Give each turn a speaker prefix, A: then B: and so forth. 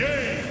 A: game.